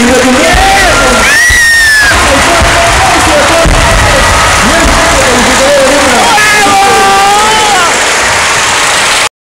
Yeah.